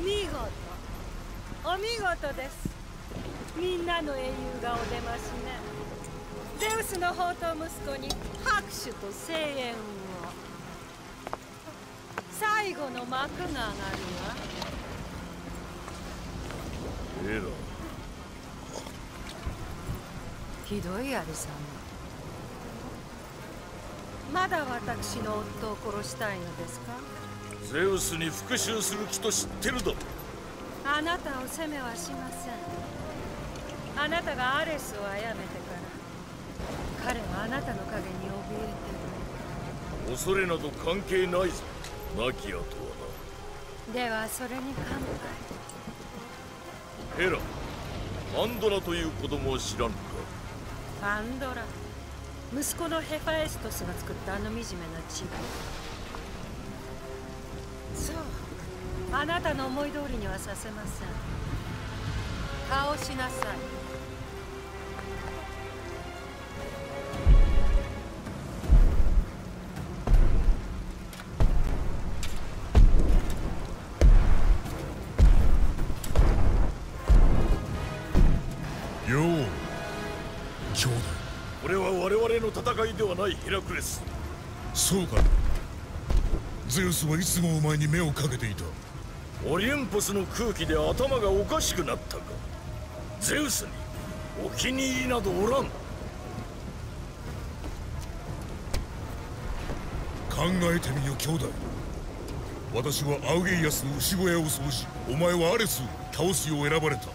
お見事お見事です。みんなの英雄がお出ましね。ゼウスの宝刀息子に拍手と声援を。最後の幕が上がるわ。エラひどいアリさま。まだ私の夫を殺したいのですか？ゼウスに復讐する気と知ってるだ。ろあなたを責めはしません。あなたがアレスを殺めてから彼はあなたの影に怯えて恐れなど関係ないぞナキアとはるではそれに乾なヘラアンドラという子供を知らんか。杯パンドラ。息子のヘファエストスが作ったあの惨めなチビそう。あなたの思い通りにはさせません。倒しなさい。よう。兄弟。これは我々の戦いではないヘラクレス。そうか。ゼウスはいつもお前に目をかけていた。オリエンポスの空気で頭がおかしくなったか。ゼウスにお気に入りなどおらん。考えてみよ兄弟。私はアウゲイアスの牛小屋を掃除お前はアレスを倒すよう選ばれた。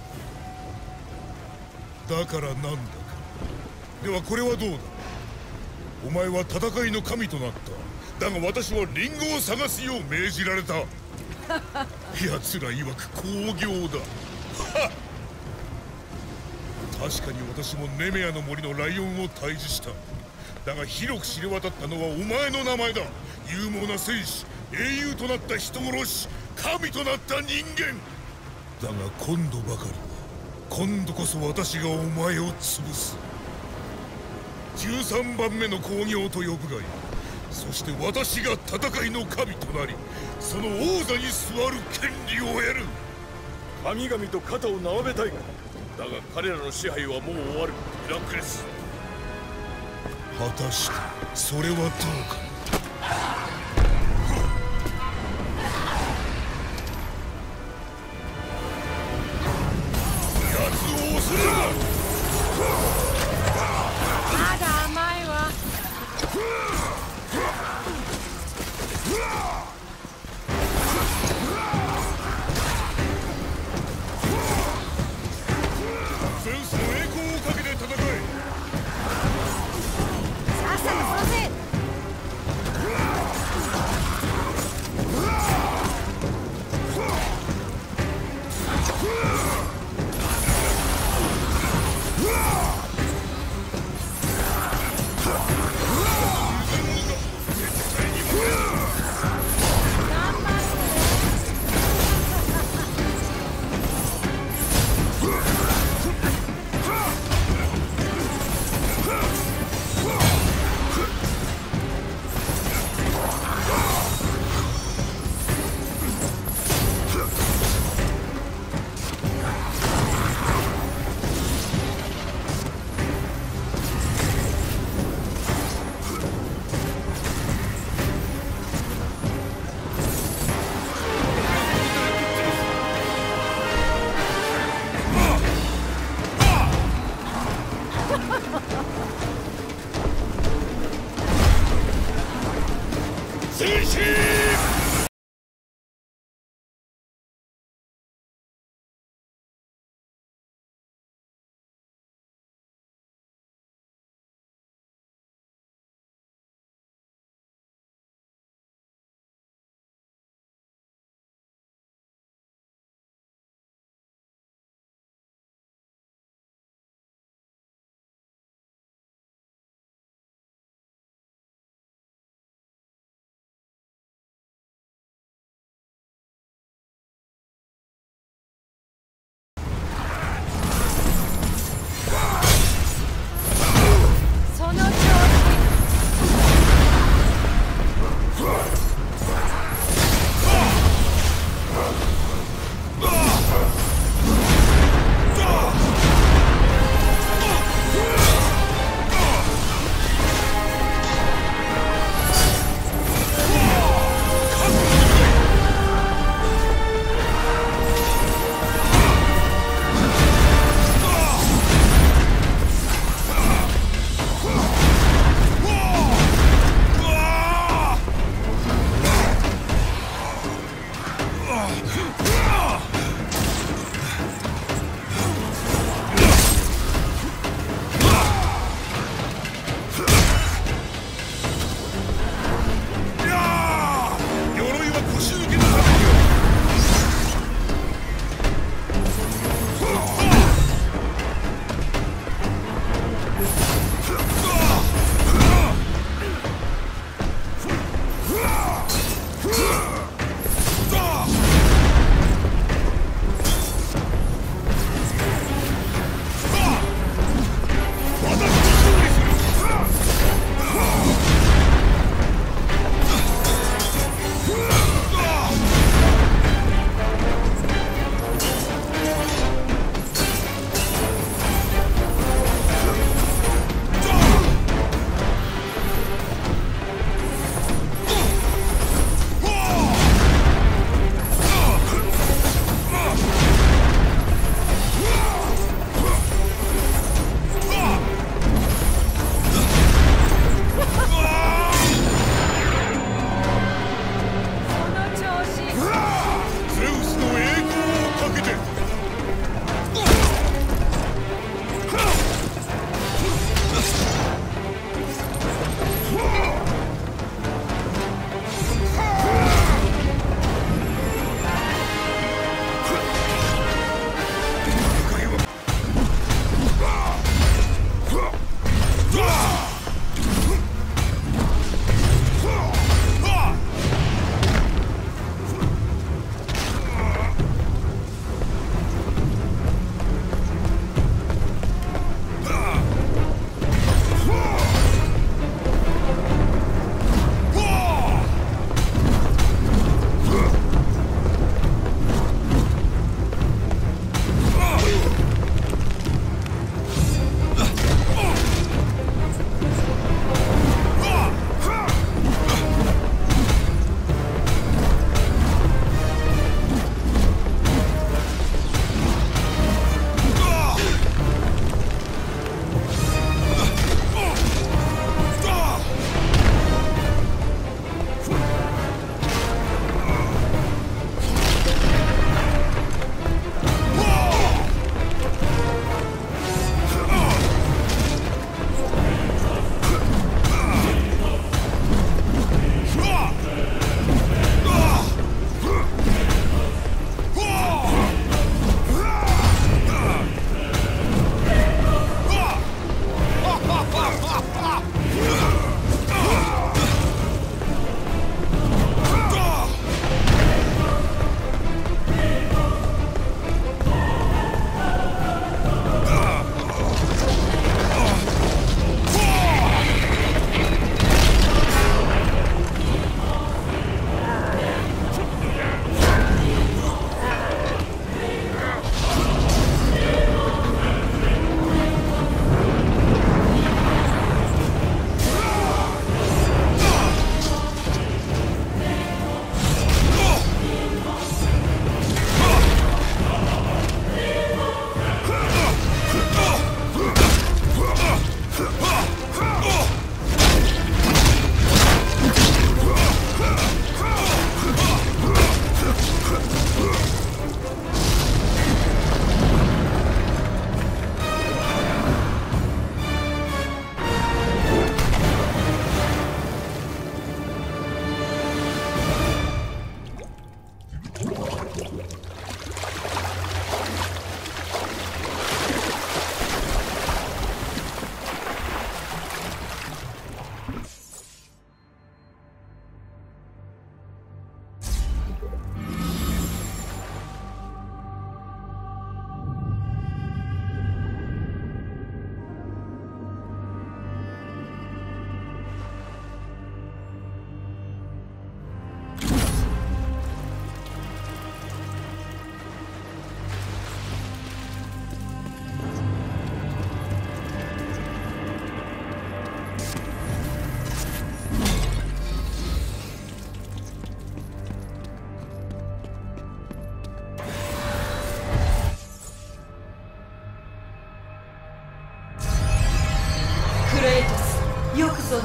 だからなんだか。ではこれはどうだ？お前は戦いの神となっただが私はリンゴを探すよう命じられた。奴ら曰く工業だ。確かに私もネメアの森のライオンを退治した。だが広く知れ渡ったのはお前の名前だ。勇猛な戦士英雄となった人殺し神となった人間。だが今度ばかりは今度こそ私がお前を潰す。13番目の工業と呼ぶがいいそして私が戦いの神となりその王座に座る権利を得る。神々と肩を並べたいがだが彼らの支配はもう終わる。ヘラクレス。果たしてそれはどうか。まだ甘いわ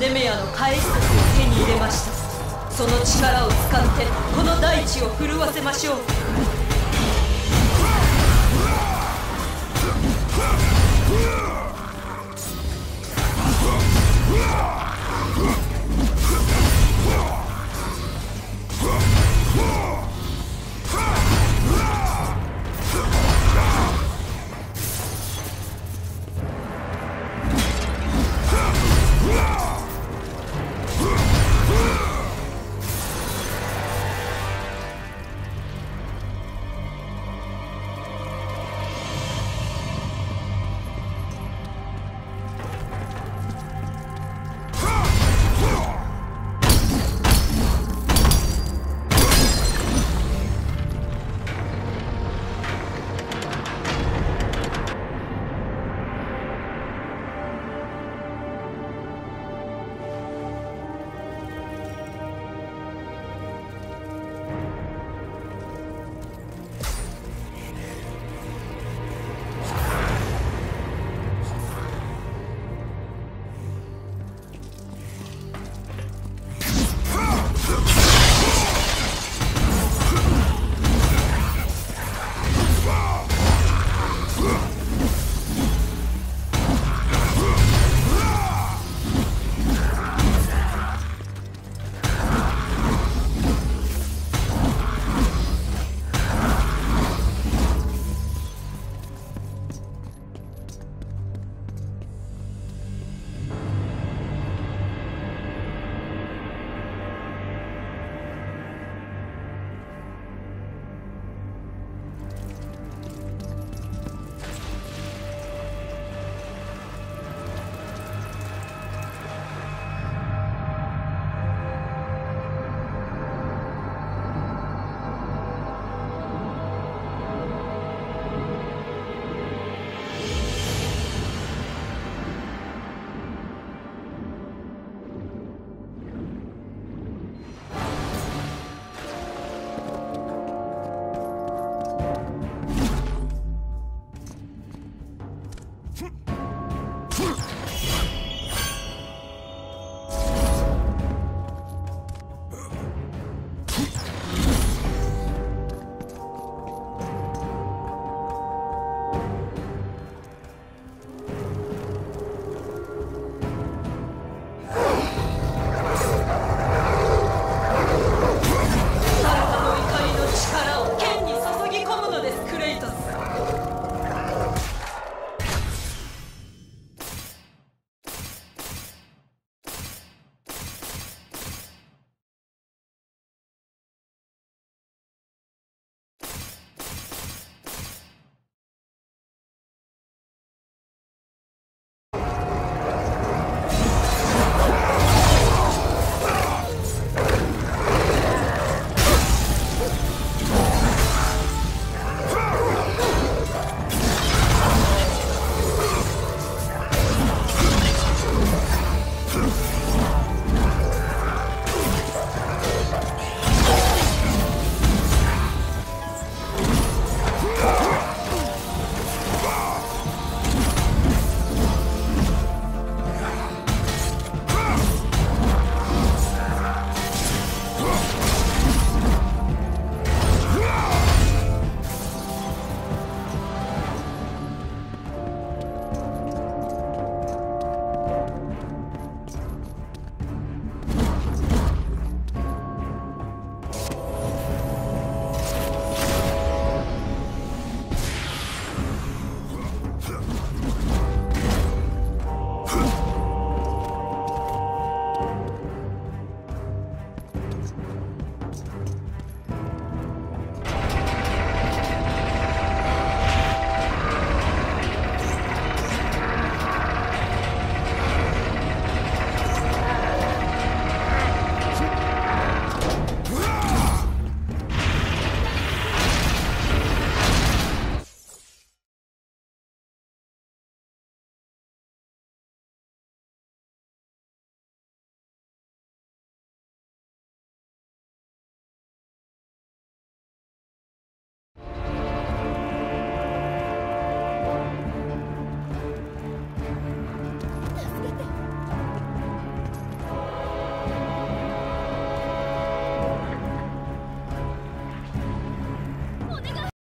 ネメアの返しを手に入れました。その力を使ってこの大地を震わせましょう。